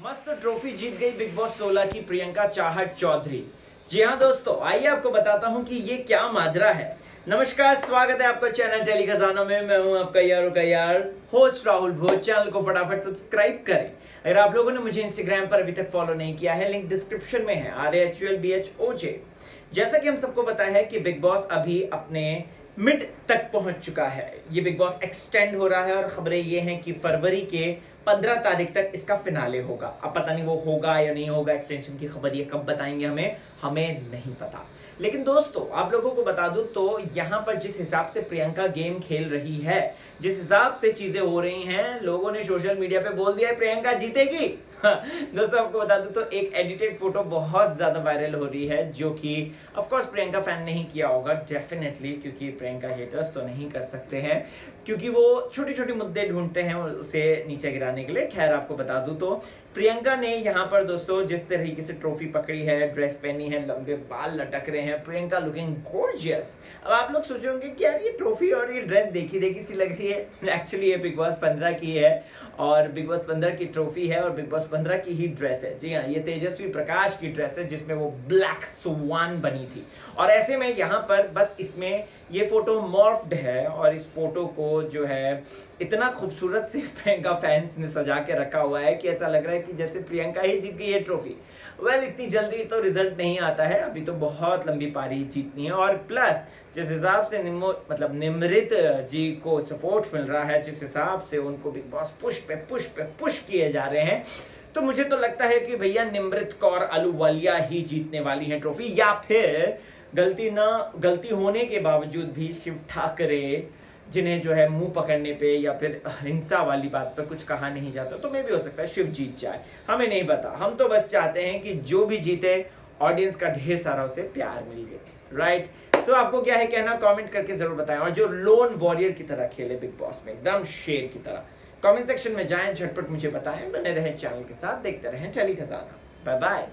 मस्त ट्रॉफी जीत गई big boss 16 की प्रियंका चाहत चौधरी। जी हाँ दोस्तों, आइए आपको बताता हूँ कि ये क्या माजरा है। नमस्कार, स्वागत है आपका चैनल टेली खजानों में। मैं हूँ आपका यार का यार होस्ट राहुल भोज। चैनल को फटाफट सब्सक्राइब करें। अगर आप लोगों ने मुझे इंस्टाग्राम पर अभी तक फॉलो नहीं किया है लिंक डिस्क्रिप्शन में है R H L B H O J जैसा कि हम सबको पता है कि बिग बॉस अभी अपने मिड तक पहुँच चुका है। ये बिग बॉस एक्सटेंड हो रहा है और खबरें ये हैं कि फरवरी के पंद्रह तारीख तक इसका फिनाले होगा। अब पता नहीं वो होगा या नहीं होगा एक्सटेंशन की खबर ये कब बताएँगे हमें हमें नहीं पता। लेकिन दोस्तों, आप लोगों को बता दूँ तो यहाँ पर जिस हिसाब से प्रियंका गेम खेल रही है, जिस हिसाब से चीज़ें हो रही हैं, लोगों ने सोशल मीडिया पे बोल दिया है, प्रियंका जीतेगी। दोस्तों, आपको बता दूँ तो एक एडिटेड फ़ोटो बहुत ज़्यादा वायरल हो रही है, जो कि ऑफ़ कोर्स प्रियंका फ़ैन नहीं किया होगा डेफिनेटली क्योंकि प्रियंका हेटर्स तो नहीं कर सकते हैं, क्योंकि वो छोटी छोटी मुद्दे ढूंढते हैं उसे नीचे गिराने के लिए। खैर, आपको बता दूँ तो प्रियंका ने यहाँ पर दोस्तों जिस तरीके से ट्रॉफी पकड़ी है, ड्रेस पहनी है, लंबे बाल लटक रहे हैं, प्रियंका लुकिंग गोर्जियस अब आप लोग सोचोगे कि यार ये ट्रॉफी और ये ड्रेस देखी देखी सी लग रही है। एक्चुअली ये बिग बॉस पंद्रह की है और बिग बॉस पंद्रह की ट्रॉफी है और बिग बॉस पंद्रह की ही ड्रेस है। जी हाँ ये तेजस्वी प्रकाश की ड्रेस है जिसमें वो ब्लैक सुवान बनी थी। और ऐसे में यहाँ पर बस इसमें ये फ़ोटो मॉर्फ्ड है और इस फ़ोटो को जो है इतना खूबसूरत से प्रियंका फैंस ने सजा के रखा हुआ है कि ऐसा लग रहा है कि जैसे प्रियंका ही जीत गई है ट्रॉफी। वेल well, इतनी जल्दी तो रिज़ल्ट नहीं आता है। अभी तो बहुत लंबी पारी जीतनी है। और प्लस जिस हिसाब से निमो मतलब निमृत जी को सपोर्ट मिल रहा है जिस हिसाब से उनको बिग बॉस पुश पे पुश पे पुश किए जा रहे हैं तो मुझे तो लगता है कि भैया निमृत कौर अलूवालिया ही जीतने वाली है ट्रॉफी। या फिर गलती ना गलती होने के बावजूद भी शिव ठाकरे जिन्हें जो है मुँह पकड़ने पे या फिर हिंसा वाली बात पर कुछ कहा नहीं जाता तो मैं भी हो सकता है शिव जीत जाए। हमें नहीं पता। हम तो बस चाहते हैं कि जो भी जीते ऑडियंस का ढेर सारा उसे प्यार मिल गया। राइट सो आपको क्या है कहना? कमेंट करके ज़रूर बताएँ। और जो लोन वॉरियर की तरह खेले बिग बॉस में, एकदम शेर की तरह। कमेंट सेक्शन में जाएँ, झटपट मुझे बताएँ। बने रहें चैनल के साथ, देखते रहें चली खजाना बाय बाय